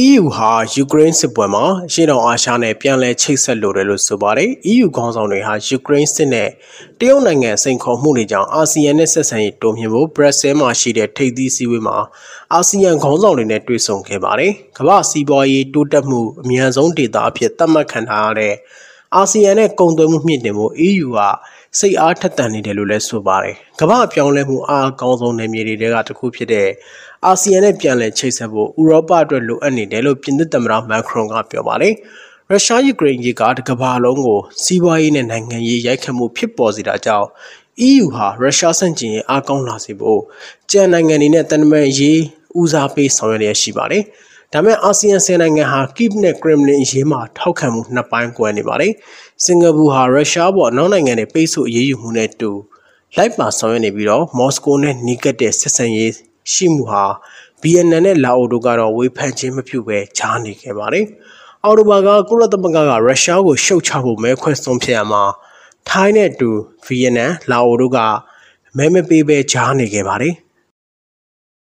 EU ဟာ ယူကရိန်းစစ်ပွဲမှာရှေ့တောင်အာရှနဲ့ပြန်လည်ချိတ်ဆက်လိုတယ်လို့ဆိုပါတယ်။ EU ခေါင်းဆောင်တွေဟာယူကရိန်းစစ်နဲ့တရုတ်နိုင်ငံစိန်ခေါ်မှုတွေကြောင့်အာဆီယံနဲ့ဆက်ဆံရေးတိုးမြှင့်ဖို့ဘရက်ဆဲမှာရှိတဲ့ထိပ်သီးစည်းဝေးမှာအာဆီယံခေါင်းဆောင်တွေနဲ့တွေ့ဆုံခဲ့ပါတယ်။ကမ္ဘာစီးပွားရေးတိုးတက်မှုအများဆုံးဒေသအဖြစ်သတ်မှတ်ခံထားရတဲ့အာဆီယံနဲ့ကုန်သွယ်မှုမြင့်တင်ဖို့ EU က စိတ်အားထက်သန်နေတယ်လို့လည်းဆိုပါတယ်။ကမ္ဘာပြောင်းလဲမှုအားအကောင်းဆုံးနယ်မြေတွေကတစ်ခုဖြစ်တဲ့အာဆီယံနဲ့ပြန်လည်ချိတ်ဆက်ဖို့ဥရောပအတွက်လိုအပ်နေတယ်လို့ပြင်သစ်သမ္မတမက်ခရွန်ကပြောပါတယ်။ရုရှားယူကရိန်းကြီးကတကမ္ဘာလုံးကိုစီးပွားရေးနဲ့နိုင်ငံရေးရိုက်ခတ်မှုဖြစ်ပေါ်စေတာကြောင့် EU ဟာရုရှားဆန့်ကျင်ရေးအားကောင်းလာစေဖို့ကြံနိုင်ငံတွေနဲ့တန်တမန်ရေးဦးစားပေးဆောင်ရွက်ရရှိပါတယ်။ ဒါမဲ့အာဆီယံဆယ်နိုင်ငံဟာကိဗ်နဲ့ကရမလင်အရေးမှာထောက်ခံမှုနှစ်ပိုင်းကွဲနေပါတယ်။စင်ကာပူဟာရုရှားပေါ်နောက်နိုင်ငံတွေပိတ်ဆို့အရေးယူမှုနဲ့တူလိုက်ပါဆောင်ရွက်နေပြီးတော့မော်စကိုနဲ့နီးကပ်တဲ့ဆက်ဆံရေးရှိမှုဟာဗီယက်နမ်နဲ့လာအိုတို့ကတော့ဝေဖန်ခြင်းမပြုဘဲကြားနေခဲ့ပါတယ်။အော်တိုဘာကကုလသမဂ္ဂကရုရှားကိုရှုတ်ချဖို့မဲခွဲဆုံးဖြတ်ရမှာထိုင်းနဲ့တူဗီယက်နမ်လာအိုတို့ကမဲမပေးဘဲကြားနေခဲ့ပါတယ်။